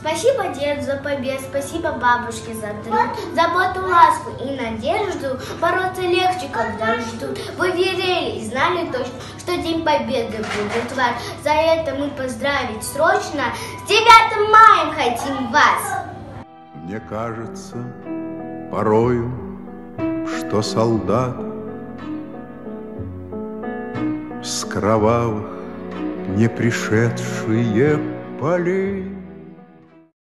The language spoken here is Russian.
Спасибо деду за побед, спасибо бабушке за труд, заботу, ласку и надежду. Бороться легче, когда ждут. Вы верили и знали точно, что День Победы будет ваш. За это мы поздравить срочно с 9 маем хотим вас. Мне кажется порою, что солдат с кровавых не пришедшие полей